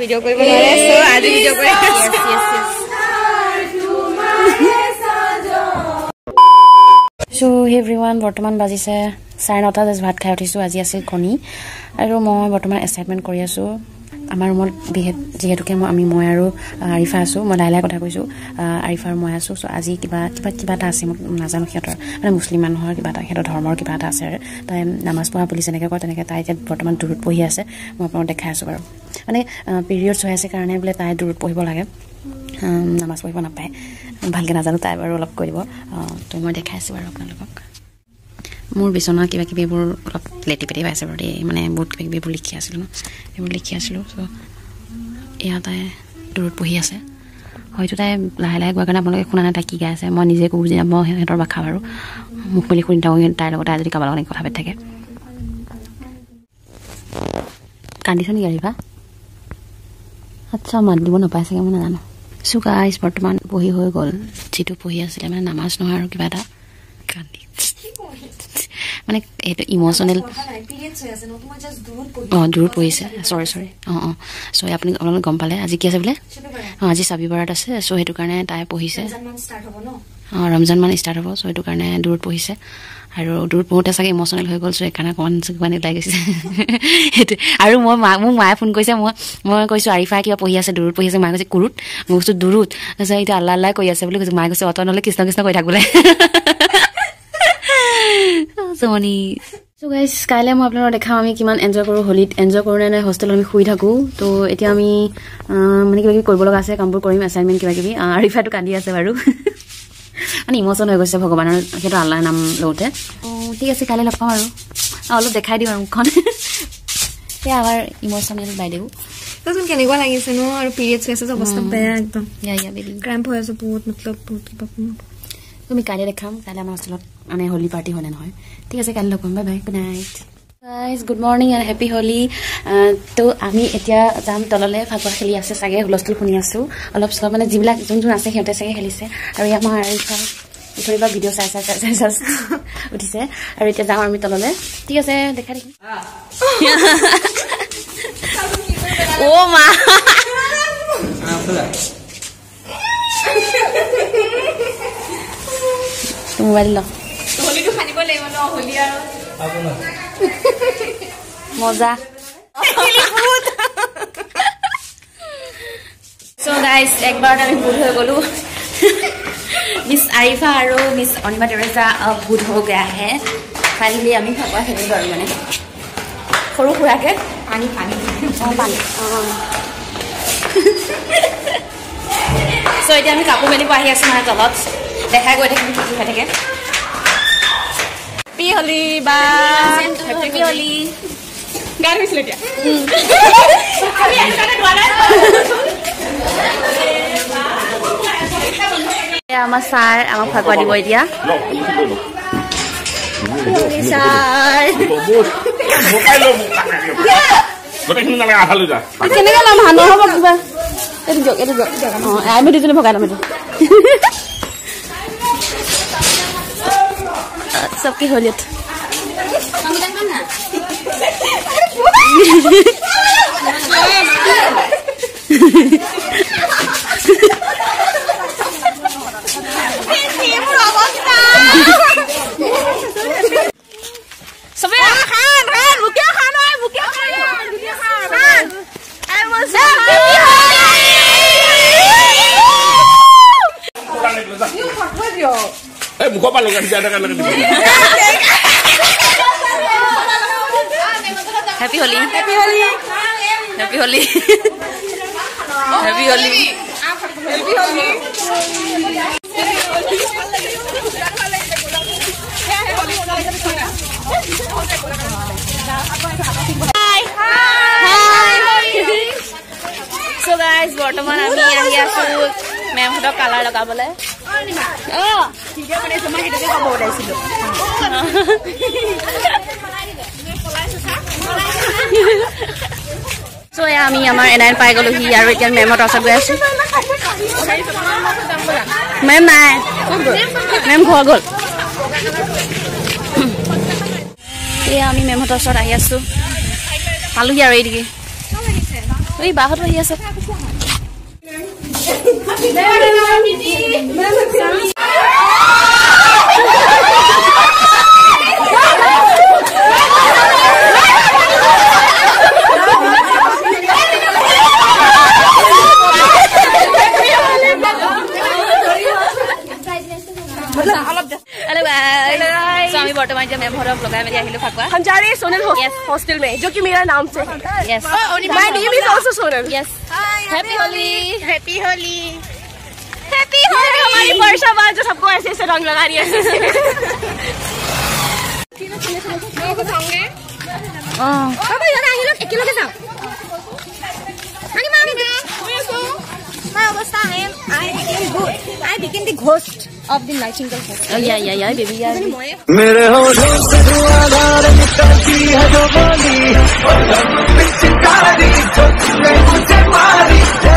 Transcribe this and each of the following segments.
Video কৰিব নোৱাৰে চ' আজি ভিডিঅ' কৰি চ' সেই এভৰিৱান বৰ্তমান বাজিছে চাৰে নটা জাষ্ট ভাত খাই উঠিছোঁ আজি আছিল কণী। আৰু মই বৰ্তমান এছাইনমেণ্ট কৰি আছোঁ। আমাৰ ৰুমত যিহেতুকে মই আমি মই আৰু আৰিফা আছোঁ মই লাহে কথা কৈছোঁ। আৰিফা আৰু মই আছোঁ চ' আজি কিবা কিবা কিবা এটা আছে মোক নাজানো সিহঁতৰ মানে মুছলিম মানুহৰ কিবা এটা সিহঁতৰ ধৰ্মৰ কিবা এটা আছে আৰু। তাই নামাজ পঢ়া বুলি যেনেকৈ কয় তেনেকৈ তাই এতিয়া বৰ্তমান দূৰত পঢ়ি আছে। মই আপোনাক দেখাই আছোঁ বাৰু। মানে পিৰিয়ডছ হৈ আছে কাৰণে বোলে তাই দূৰত পঢ়িব লাগে। নামাজ পঢ়িব নাপায়। ভালকৈ নাজানো তাই বাৰু অলপ কৈ দিব। তো মই দেখাই আছোঁ বাৰু আপোনালোকক। মোৰ বিচনা কিবা কিবি এইবোৰ অলপ লেটি পেটি পাইছে বাৰু দেই। মানে বহুত কিবা কিবি এইবোৰ লিখি আছিলোঁ ন। এইবোৰ লিখি আছিলোঁ চ' এয়া তাই দূৰত পঢ়ি আছে। হয়তো তাই লাহে লাহে গোৱাৰ কাৰণে আপোনালোকে শুনা নাই তাই কি গাই আছে। মই নিজে একো বুজি নাপাওঁ সিহঁতৰ ভাষা বাৰু। মুখ মেলি শুনি থাকোঁ তাইৰ লগত তাই যদি কাৰোবাৰ লগত কথা পাতি থাকে। কান্দিছ নেকি আহিবা আচ্ছা মাত দিব নাপাই চাগে মই নাজানো। চ' গাইজ বৰ্তমান পঢ়ি হৈ গ'ল। যিটো পঢ়ি আছিলে মানে নামাজ নহয় আৰু কিবা এটা। কান্দি মানে এইটো ইম'চনেল অঁ দূৰত পৰিছে চৰি চৰি অঁ অঁ। চৰি আপুনি অলপমান গম পালে। আজি কি আছে বোলে? অঁ আজি চাবি বাৰত আছে চ' সেইটো কাৰণে তাই পঢ়িছে। অঁ ৰমজান মান ষ্টাৰ্ট হ'ব চ' সেইটো কাৰণে দূৰত পঢ়িছে। আৰু দূৰত পঢ়োঁতে চাগে ইম'চনেল হৈ গ'ল চ' সেইকাৰণে অকণমান চকুৱানি ওলাই গৈছে। সেইটো। আৰু মই মা মোক মায়ে ফোন কৰিছে মই মই কৈছোঁ আৰিফাই কিবা পঢ়ি আছে দূৰত পঢ়ি আছে। মায়ে কৈছে কুৰুত? মই কৈছোঁ দূৰত। তাৰপিছত এতিয়া আল্লাহ আল্লাহ কৈ আছে বুলি কৈছোঁ। মায়ে কৈছে অত নহ'লে কৃষ্ণ কৃষ্ণ কৈ থাক বোলে। জমনি। চ' গাইজ কাইলৈ মই আপোনালোকক দেখাওঁ আমি কিমান এনজয় কৰোঁ হোলীত। এনজয় কৰোঁ নে হোষ্টেলত আমি শুই থাকোঁ। তো এতিয়া আমি মানে কিবা কিবি কৰিব লগা আছে কামবোৰ কৰিম এছাইনমেণ্ট কিবা কিবি আৰিফাইটো কান্দি আছে বাৰু। মানে ইম'চন হৈ গৈছে ভগৱানৰ সেইটো আল্লাৰ নাম লওঁতে। অঁ ঠিক আছে কাইলৈ লগ পাম আৰু। অলপ দেখাই দিওঁ আৰু মুখখন। সেয়া আমাৰ ইম'চনেল বাইদেউ কেনেকুৱা লাগিছে ন? আৰু পিৰিয়ডছ হৈ আছে অৱস্থা বেয়া একদম। ইয়া ইয়া বেবি ক্ৰেম্প হৈ আছে বহুত মতলব বহুত কিবা তুমি কাইলৈ দেখাম কাইলৈ আমাৰ হোষ্টেলত মানে হোলী পাৰ্টি হ'লে নহয়। ঠিক আছে কাইলৈ লগ পাম bye bye good night guys good morning and happy Holi তো আমি এতিয়া যাম তললৈ ফাকুৱা খেলি আছে চাগে হুলস্থুল শুনি আছোঁ। অলপ চলপ মানে যিবিলাক যোন যোন আছে সিহঁতে চাগে খেলিছে। আৰু ইয়াত আমাৰ আৰিফা ইফালে পৰা ভিডিঅ' চাই চাই চাই চাই চাই উঠিছে। আৰু এতিয়া যাওঁ আমি তললৈ। ঠিক আছে দেখাই দেখিম অ' মা। মোবাইল ল মজা। চ' গাইজ একবাৰত আমি ভূত হৈ গ'লো। মিছ আৰিফা আৰু মিছ অনিমা টেৰেছা ভূত হৈ আহে। ফাইনেলি আমি ফাকুৱা খেলিলোঁ আৰু মানে। সৰু সুৰাকৈ পানী পানী। অঁ পানী। অঁ চ' এতিয়া আমি কাপোৰ মেলিব আহি আছোঁ মানে তলত। দেখাই গৈ থাকিম কি হৈ থাকে। হেপী হলি বা হেপী হলি গান হৈছিলে এতিয়া। আমাৰ ছাৰ আমাক ফাকুৱা দিব এতিয়া। কেনেকৈ ল'ম হানো হ'ব কিবা। এইটো দিয়ক এইটো দিয়ক। অঁ আমি দুজনী ভগাই ল'ম এইটো। চব কি হ'ল ইয়াত মুখৰ পৰা লগাই দিয়া লগাই দিব happy Holi happy Holi happy Holi happy Holi so' guys বৰ্তমান আমি আহি আছো মেমহঁতক কালাৰ লগাবলৈ। চ' এয়া আমি আমাৰ এন আইন পাই গ'লোহি আৰু এতিয়া মেমহঁতৰ ওচৰত গৈ আছো। মেম নাই। মেম ঘৰ গ'ল। এয়া আমি মেমহঁতৰ ওচৰত আহি আছো। পালোহি আৰু এইদিকে। এই বাহঁতো আহি আছে। स्वामी बॉटम जब मैं भोरा ब्लॉग है हम जा रहे हैं सोनल हॉस्टल में जो कि मेरा नाम से yes my name is also Sonal. Yes happy Holi हमारी वर्षा बाल जो सबको ऐसे ऐसे रंग लगा रही है। ऐसे मेरे। होली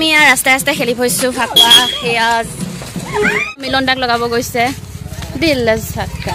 আমি ইয়াৰ ৰাস্তাই ৰাস্তাই খেলি ফুৰিছোঁ ফাকুৱা সেয়া মিলন দাক লগাব গৈছে দিল্লাজ ফাটকা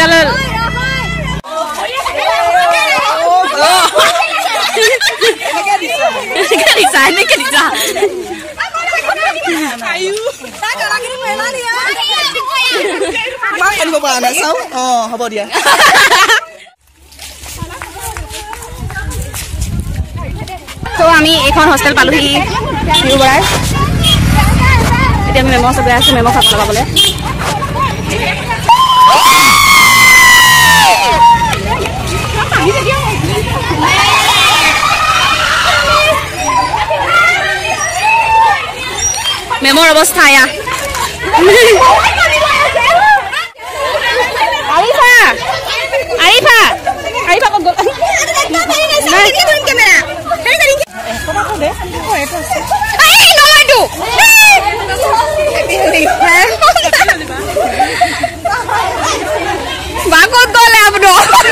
গালে এনেকে দিছা এনেকে দিছা ইমান আনিব পৰা নাই চাওঁ অঁ হ'ব দিয়া ত' আমি এইখন হোষ্টেল পালোহি। নিউবৰাৰ এতিয়া আমি মেমৰ গৈ আছোঁ মেমৰ ফাট লগাবলৈ মেমৰ অৱস্থা এয়া আৰিফা আৰিফা আৰিফা ক'ত গ'ল Ay, no lo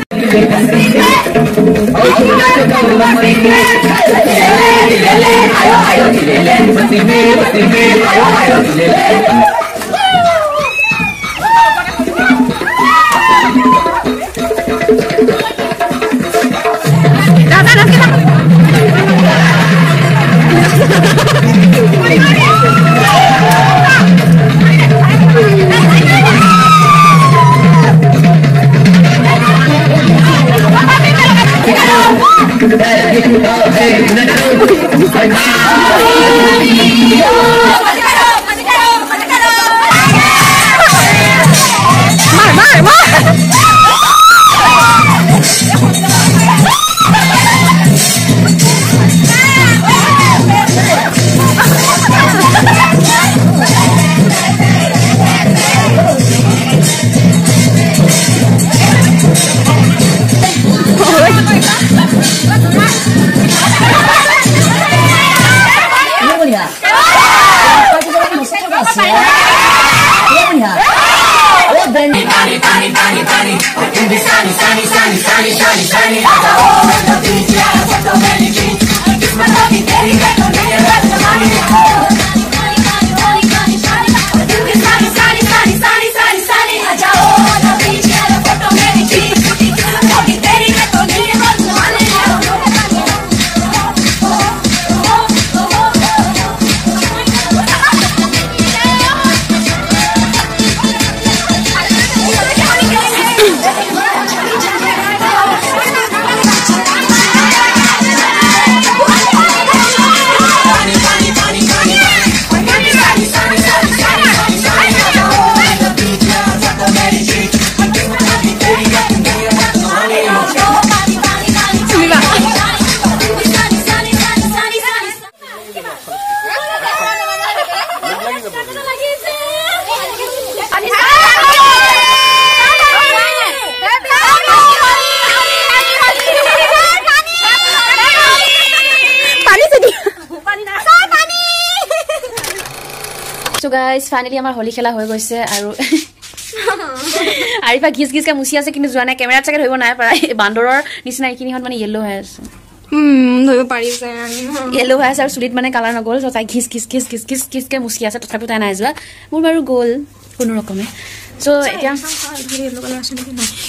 so' guys finally আমাৰ হোলী খেলা হৈ গৈছে আৰু আৰিফা ঘিচ ঘিচকে মুচি আছে কিন্তু যোৱা নাই। কেমেৰাত চাগে ধৰিব নাই পাৰা বান্দৰৰ নিচিনা এইখিনিখন মানে য়েল্ল' হৈ আছে। য়েল্ল' হৈ আছে আৰু চুলিত মানে কালাৰ নগ'ল চ' তাই ঘিচ ঘিচ ঘিচ ঘিচ ঘিচ ঘিচকে মুচি আছে তথাপিও তাই নাই যোৱা। মোৰ বাৰু গ'ল কোনো ৰকমে। চ' এতিয়া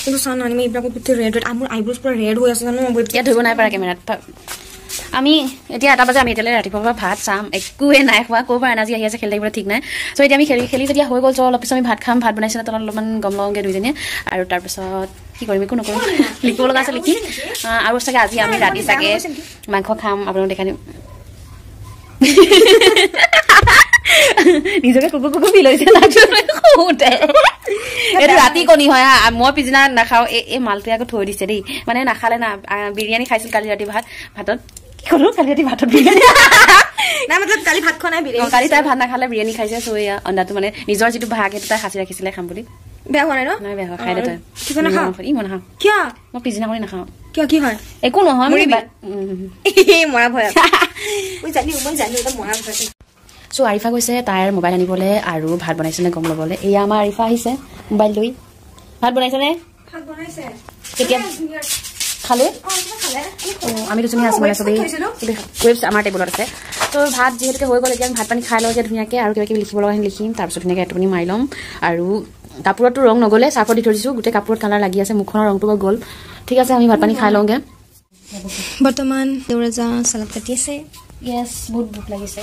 কিন্তু চা নানি এইবিলাক গোটেই ৰেড ৰেড মোৰ আইব্ৰজ পুৰা ৰেড হৈ আছে জানো ধৰিব নাই পাৰা কেমেৰাত আমি এতিয়া এটা বাজে আমি এতিয়ালৈ ৰাতিপুৱাৰ পৰা ভাত চাম একোৱে নাই খোৱা ক'ৰ পৰা এনাৰ্জি আহি আছে খেলি থাকিবলৈ ঠিক নাই। চ' এতিয়া আমি খেলি খেলি যেতিয়া হৈ গ'ল চ' অলপ পিছত আমি ভাত খাম। ভাত বনাইছে তলত অলপমান গম লওঁগৈ দুইজনীয়ে। আৰু তাৰপিছত কি কৰিম একো নকৰোঁ। লিখিব লগা আছে লিখি। আহ, আৰু চাগে আজি আমি ৰাতি চাগে মাংস খাম। আপোনালোক দেখাই দিম নিজকে কুকুৰ কুকুৰ ফিল হৈছে শুওঁতে এইটো ৰাতি কণী হয় মই পিছদিনা নাখাওঁ। এই মালটোৱে আকৌ থৈ দিছে দেই। মানে নাখালে না বিৰিয়ানী খাইছিল কালি ৰাতি ভাত ভাতত। কি ক'লো কালি ৰাতি ভাতত বিৰিয়ানী। নাই মতলব কালি ভাত খোৱা নাই বিৰিয়ানী কালি তাই ভাত নাখালে বিৰিয়ানী খাইছে চ' এয়া অণ্ডাটো মানে নিজৰ যিটো ভাগ সেইটো তাই সাঁচি ৰাখিছিলে খাম বুলি। বেয়া হোৱা নাই ন? নাই বেয়া খাই দে তই? ই মই নাখাওঁ। কিয়? মই পিছদিনা কৰি নাখাওঁ। কিয় কি হয়? একো নহয়। মৰা ভয়। মই জানো মই জানো মৰা ভয়। চ' আৰিফা গৈছে তাইৰ মোবাইল আনিবলৈ আৰু ভাত বনাইছেনে গম ল'বলৈ। এয়া আমাৰ আৰিফা আহিছে মোবাইল লৈ। ভাত বনাইছেনে? ভাত বনাইছে। কেতিয়া? খালে? আমি দুজনী আছো মানে চবেই ৱেবছ আমাৰ টেবুলত আছে। ত' ভাত যিহেতুকে হৈ গ'ল এতিয়া আমি ভাত পানী খাই লওঁ যে ধুনীয়াকৈ আৰু কিবা কিবি লিখিব লগা আহিলে লিখিম তাৰপিছত ধুনীয়াকৈ এটোপনি মাৰি ল'ম। আৰু কাপোৰততো ৰং নগ'লে চাৰ্ফত দি থৈ দিছোঁ গোটেই কাপোৰত কালাৰ লাগি আছে মুখখনৰ ৰংটো গ'ল। ঠিক আছে আমি ভাত পানী খাই লওঁগৈ। বৰ্তমান দেউৰাজা চালাদ কাটি আছে। য়েছ বহুত ভোক লাগিছে।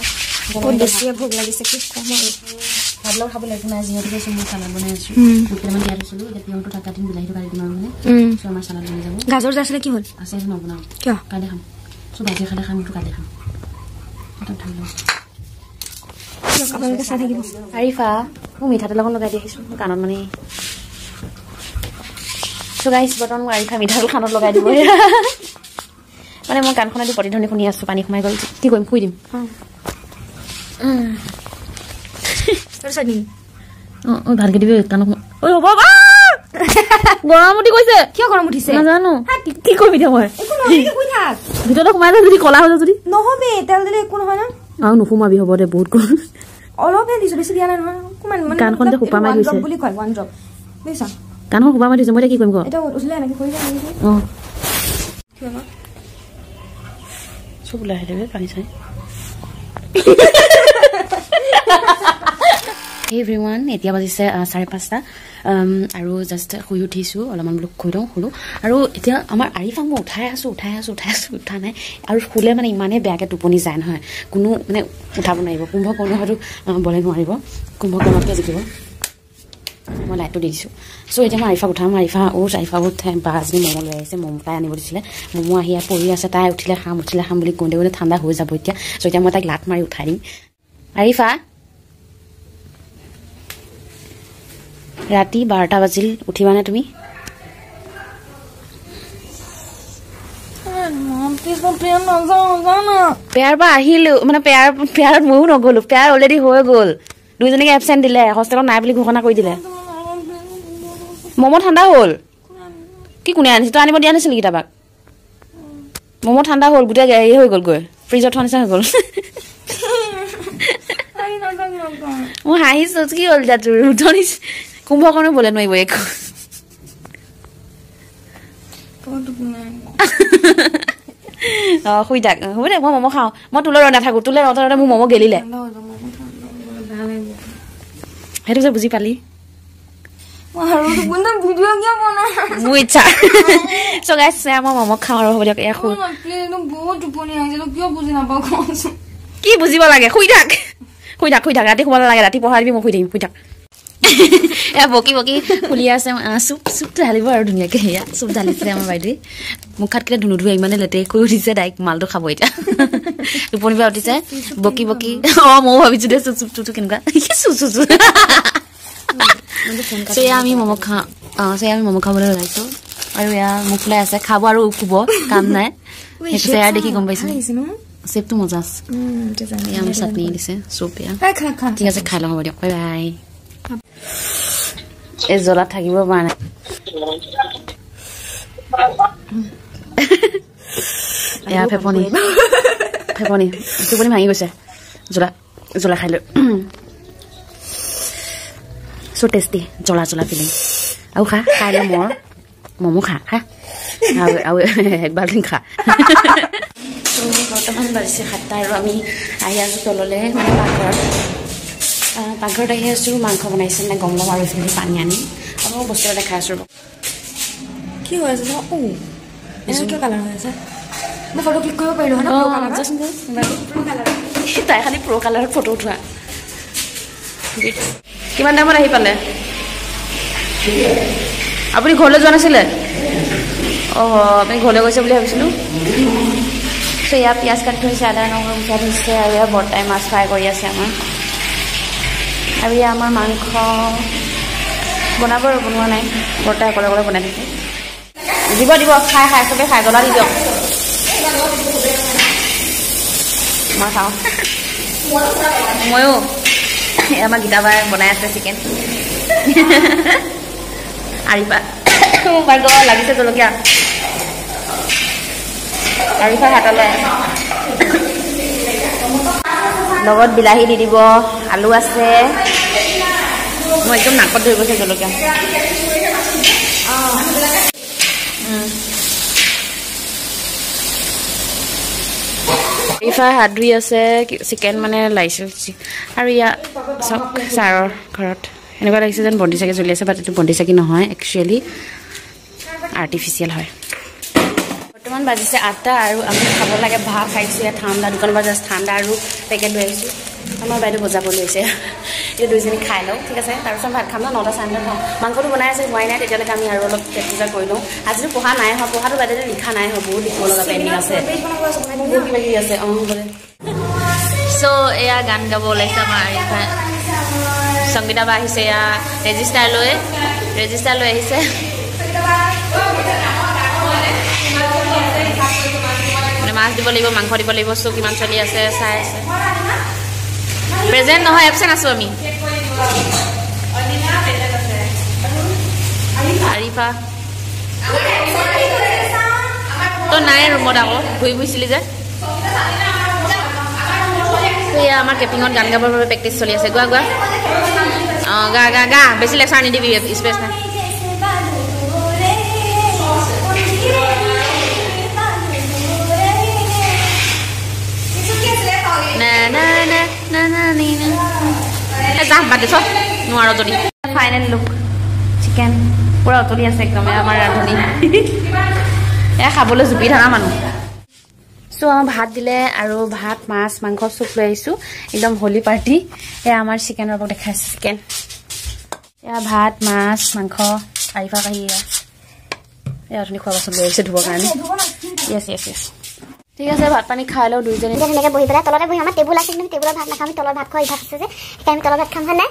বহুত বেছিয়ে ভোক লাগিছে কি ক'ম আৰু। ভাত লগত খাবলৈ একো নাই যিহেতুকে চব মই চালাড বনাই আছোঁ। কেইটামান তিয়াই থৈছিলোঁ এতিয়া তিয়ঁহটো তাত কাটিম বিলাহীটো কাটি দিম আৰু মানে। চ' আমাৰ চালাড বনি যাব। গাজৰ যে আছিলে কি হ'ল? আছে নবনাওঁ। কিয়? কাইলৈ খাম। চ' ভাজি খালে খাম সেইটো কাইলৈ খাম। এটা ধৰি লওঁ আপোনালোকে চাই থাকিব? আৰিফা মোক মিঠাতেল অকণ লগাই দি আহিছোঁ মোৰ কাণত মানে। চ' গাইছ বৰ্তমান মোক আৰিফা মিঠাতেল কাণত লগাই দিব মানে মই কাণখনেদি প্ৰতিধ্বনি শুনি আছোঁ পানী সোমাই গ'ল। কি কৰিম শুই দিম। তাৰপিছত নি অঁ ভালকৈ দিবি কাণত ঐ হ'ব গৰম উঠি গৈছে কিয় গৰম উঠিছে নাজানো কি মই থাক ভিতৰতে সোমাই যায় যদি ক'লা হৈ যায় যদি নহ'বে তেল দিলে একো নহয় ন আৰু নোসোমাবি হ'ব দে বহুত গৰম অলপহে দিছোঁ বেছি দিয়া নাই নহয় অকণমান মানে কাণখন যে সোপা মাৰি ধৰিছে। বুলি কয় ওৱান ড্ৰপ বুজিছা কাণখন সোপা মাৰি থৈছে মই এতিয়া কি কৰিম ক এতিয়া উঠিলে এনেকে কৰি নেকি অঁ? চব ওলাই আহিলে পানী চাই এভৰিৱান এতিয়া বাজিছে চাৰে পাঁচটা আৰু জাষ্ট শুই উঠিছোঁ অলপমান বোলো শুই লওঁ শুলোঁ। আৰু এতিয়া আমাৰ আৰিফাক মই উঠাই আছোঁ উঠাই আছোঁ উঠাই আছোঁ উঠা নাই। আৰু শুলে মানে ইমানেই বেয়াকৈ টোপনি যায় নহয়। কোনো মানে উঠাব নোৱাৰিব। কুম্ভকৰ্ণ হয়তো বলে নোৱাৰিব। কুম্ভকৰ্ণতকৈ জিকিব। মই লাইটটো দি দিছোঁ। চ' এতিয়া মই আৰিফাক উঠাম। আৰিফা ও আৰিফা উঠাই বা আজি ম'ম' লৈ আহিছে ম'ম' তাই আনিব দিছিলে। ম'ম' আহি ইয়াত পৰি আছে তাই উঠিলে খাম উঠিলে খাম বুলি কওঁতে কওঁতে ঠাণ্ডা হৈ যাব এতিয়া। চ' এতিয়া মই তাইক লাট মাৰি উঠাই দিম। আৰিফা? ৰাতি বাৰটা বাজিল। উঠিবানে তুমি? পেয়াৰ পৰা আহিলো মানে পেয়াৰ পেয়াৰত ময়ো নগ'লো পেয়াৰ অলৰেডি হৈ গ'ল। দুইজনীকে এবচেণ্ট দিলে হোষ্টেলত নাই বুলি ঘোষণা কৰি দিলে। ম'ম' ঠাণ্ডা হ'ল? কি কোনে আনিছে? তই আনিব দিয়া নাছিল নেকি কাৰোবাক ম'ম' ঠাণ্ডা হ'ল গোটেই হেৰি হৈ গ'লগৈ। ফ্ৰিজত থোৱা নিচিনা হৈ গ'ল। মই হাঁহিছো কি হ'ল এতিয়া তোৰ উঠনি কুম্ভকৰ্ণো বলে নোৱাৰিব একো অঁ শুই থাক হ'ব দে মই ম'ম' খাওঁ মই তোলৈ ৰ নাথাকোঁ তোলৈ ৰওঁতে ৰওঁতে মোৰ ম'ম' গেলিলে সেইটো যে বুজি পালি মোৰ ইচ্ছা মই ম'ম' খাওঁ আৰু হ'ব দিয়ক এয়া শুই কি বুজিব লাগে শুই থাক শুই থাক শুই থাক ৰাতি শুব নালাগে ৰাতি পঢ়াই দিবি মই শুই থাকিম শুই থাক এয়া বকি বকি। ফুলি আছে চুপ চুপ ঢালিব আৰু ধুনীয়াকৈ। সেয়া চুপ ঢালিছিলে আমাৰ বাইদেৱে। মুখাত কেতিয়া নুধুৱে ইমানে লেতেৰি কৰি উঠিছে ডাইৰেক্ট মালটো খাব এতিয়া। টোপনি পৰা উঠিছে। বকি বকি। অঁ ময়ো ভাবিছো দে চুপ চুপ চুপ কেনেকুৱা? চুপ চ' এয়া আমি ম'ম' খাওঁ অঁ চ' আমি ম'ম' খাবলৈ ওলাইছোঁ। আৰু এয়া মুখ ওলাই আছে। খাব আৰু শুব কাম নাই। সেইটো চেয়াৰ দেখি গম পাইছোঁ। চেপটো মজা আছে চাটনি দিছে চুপ এয়া। ঠিক আছে খাই লওঁ হ'ব দিয়ক। Bye bye. এই জ্বলাত থাকিব পৰা নাই। এয়া ফেপনি। ফেপনি টোপনি ভাঙি গৈছে। জ্বলা জ্বলা খাই লৈ। চ' টেষ্টি জ্বলা জ্বলা ফিলিং আৰু খা খাই লৈ মোৰ। ম'ম' খা খা। আৰু আৰু এক বাল্টিং খা। বৰ্তমান বাজিছে সাতটা আৰু আমি আহি আছোঁ তললৈ মানে পাকঘৰত। পাকঘৰত আহি আছোঁ মাংস বনাইছে মানে গম ল'ম আৰু এইখিনি পানী আনি। আৰু বস্তু এটা দেখাই আছোঁ কি হৈ আছে ও এনে কিয় কালাৰ হৈ আছে? মই ফটো ক্লিক কৰিব পাৰিলোঁ হয় ন অঁ। তাই খালি প্ৰ' কালাৰত ফটো উঠোৱা। কিমান টাইমত আহি পালে? আপুনি ঘৰলৈ যোৱা নাছিলে? অঁ আপুনি ঘৰলৈ গৈছে বুলি ভাবিছিলোঁ। চ' ইয়াত পিঁয়াজ কাটি থৈছে আদা নহৰু গুচাই থৈছে আৰু ইয়াত বৰ্তাই মাছ ফ্ৰাই কৰি আছে আমাৰ। আৰু ইয়াত আমাৰ মাংস বনাব আৰু বনোৱা নাই। বৰ্তাই অকলে অকলে বনাই থাকে। দিব দিব খাই খাই চবেই খাই জ্বলা দি দিয়ক। মই খাওঁ। ময়ো। আমাৰ গীতাবাই বনাই আছে চিকেন। আৰিফা। গড লাগিছে জলকীয়া। আৰিফা হাতলৈ লগত বিলাহী দি দিব আলু আছে। মই একদম নাকত ধৰি গৈছে জলকীয়া। ৰিফা হাত ধুই আছে চিকেন মানে লাগিছিল আৰু ইয়াত চাওক ছাৰৰ ঘৰত। এনেকুৱা লাগিছে যেন বন্তি চাকি জ্বলি আছে বাট এইটো বন্তি চাকি নহয় একচুৱেলি আৰ্টিফিচিয়েল হয়। বৰ্তমান বাজিছে আঠটা আৰু আমি খাব লাগে ভাত খাইছোঁ ইয়াত ঠাণ্ডা দোকানৰ পৰা জাষ্ট ঠাণ্ডা আৰু পেকেট লৈ আহিছোঁ। আমাৰ বাইদেউ বজাব লৈছে। এতিয়া দুইজনী খাই লওঁ ঠিক আছে? তাৰপিছত ভাত খাম ন? নটা চাৰে নটা। খাওঁ মাংসটো বনাই আছে হোৱাই নাই তেতিয়ালৈকে আমি আৰু অলপ প্ৰেক্টিছ কৰি লওঁ। আজিতো পঢ়া নাই হোৱা পঢ়াটো বাইদেউ লিখা নাই হোৱা বহুত লিখিব লগা পেণ্ডিং আছে। বহুত কিবা কিবি আছে অঁ বোলে চ' এয়া গান গাব ওলাইছে আমাৰ সংগীতা বা আহিছে এয়া ৰেজিষ্টাৰ লৈ ৰেজিষ্টাৰ লৈ আহিছে। মানে মাছ দিব লাগিব মাংস দিব লাগিব চব কিমান চলি আছে চাই আছে। প্ৰেজেণ্ট নহয় এবচেণ্ট আছোঁ আমি। তই নাই ৰুমত আকৌ ঘূৰি ফুৰিছিলি যে। এয়া আমাৰ কেপিঙত গান গাবৰ বাবে প্ৰেক্টিচ চলি আছে গোৱা গোৱা। অঁ গা গা গা বেছি লেকচাৰ নিদিবি স্পেচ নাই। চ' আমাৰ ভাত দিলে আৰু ভাত মাছ মাংস চুপ লৈ আহিছোঁ। একদম হোলী পাৰ্টি। এয়া আমাৰ চিকেনৰ ওপৰত দেখাইছে চিকেন। এয়া ভাত মাছ মাংস চাৰিফা কাঢ়ি এয়া এয়া অথনি খোৱা পাছত লৈ আহিছে ধুবৰ কাৰণে। য়েছ য়েছ য়েছ ঠিক আছে ভাত পানী খাই লওঁ দুইজনী এতিয়া ধুনীয়াকৈ বহি পেলাই তলতে বহি আমাৰ টেবুল আছে কিন্তু টেবুলত ভাত নাখাওঁ আমি তলত ভাত খোৱা অভ্যাস আছে যে সেইকাৰণে আমি তলত ভাত খাম হয় নাই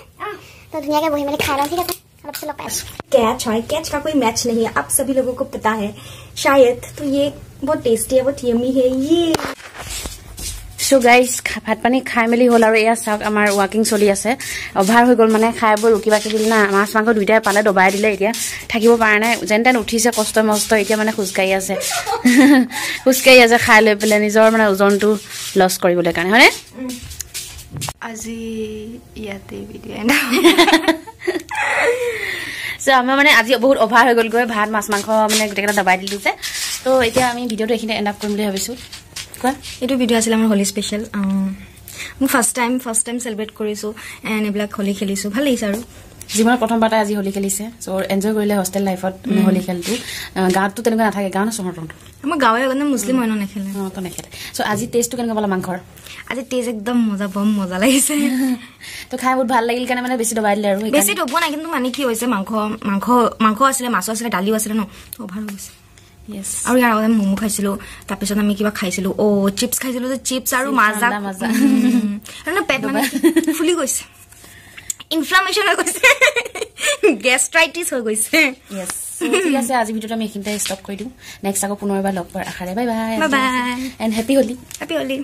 তো ধুনীয়াকৈ বহি মেলি খাই লওঁ ঠিক আছে অলপ পিছত লগ পাই আছোঁ कैच है कैच का कोई मैच नहीं है आप सभी लोगों को पता है शायद तो ये बहुत टेस्टी है बहुत यमी है ये চ' গাইজ ভাত পানী খাই মেলি হ'ল আৰু এয়া চাওক আমাৰ ৱাকিং চলি আছে। অভাৰ হৈ গ'ল মানে খাই বৈ ৰকিবা কিবি না। মাছ মাংস দুইটাই পালে দবাই দিলে এতিয়া। থাকিব পৰা নাই। যেন তেন উঠিছে কষ্ট মষ্ট এতিয়া মানে খোজকাঢ়ি আছে। খোজকাঢ়ি আছে খাই লৈ পেলাই নিজৰ মানে ওজনটো লছ কৰিবলৈ কাৰণে হয়নে? আজি ইয়াতে ভিডিঅ' চ' আমাৰ মানে আজি বহুত অভাৰ হৈ গ'লগৈ। ভাত মাছ মাংস মানে গোটেইকেইটা দবাই দিলোঁ যে। ত' এতিয়া আমি ভিডিঅ'টো এইখিনি এণ্ড আপ কৰিম বুলি ভাবিছোঁ। কোৱা? এইটো ভিডিঅ' আছিলে আমাৰ হোলী স্পেচিয়েল মোৰ first time first time celebrate কৰিছোঁ এণ্ড এইবিলাক হোলী খেলিছোঁ। ভাল লাগিছে আৰু। জীৱনত প্ৰথমবাৰ তাই আজি হোলী খেলিছে চ' এনজয় কৰিলে হোষ্টেল লাইফত হোলী খেলটো। গাঁৱততো তেনেকুৱা নাথাকে গাঁও নে চহৰটো আমাৰ গাঁৱৰ মানে মুছলিম হয় ন নেখেলে। অঁ তো নেখেলে। চ' আজি টেষ্টটো কেনেকুৱা পালা মাংসৰ? আজি টেষ্ট একদম মজা বম মজা লাগিছে। তো খাই বহুত ভাল লাগিল কাৰণে মানে বেছি দবাই দিলে আৰু বেছি ডবোৱা নাই কিন্তু মানে কি হৈছে মাংস মাংস মাংস আছিলে মাছো আছিলে দালিও আছিলে ন অভাৰ হৈ গৈছে। য়েছ আৰু ইয়াৰ আগতে ম'ম' খাইছিলো তাৰপিছত আমি কিবা খাইছিলো অ চিপছ খাইছিলো যে চিপছ আৰু মাজা মাজা। পেট মানে ফুলি গৈছে। ইনফ্লামেশ্যন হৈ গৈছে। গেষ্ট্ৰাইটিছ হৈ গৈছে। ঠিক আছে আজি ভিডিঅ'টো আমি এইখিনিতে ষ্টপ কৰি দিওঁ। নেক্সট আকৌ পুনৰ এবাৰ লগ পোৱাৰ আশাৰে। Bye bye bye. And happy Holi happy Holi